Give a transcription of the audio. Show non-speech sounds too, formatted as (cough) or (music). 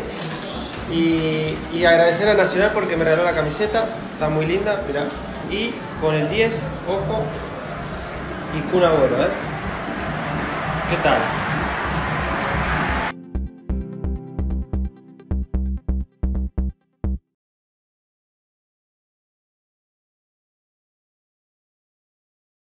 (laughs) y, agradecer a Nacional porque me regaló la camiseta, está muy linda, mirá. Y con el 10, ojo, y Kun Agüero, ¿eh? ¿Qué tal?